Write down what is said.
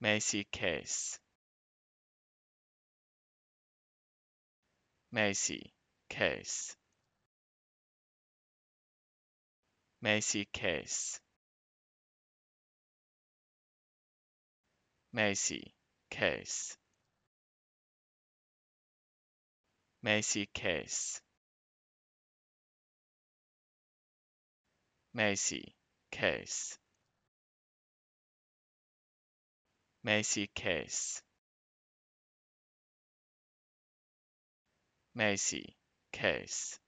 Macy case? Macy case? Macy case? Macy case? Macy case? Macy case Macy case? Macy case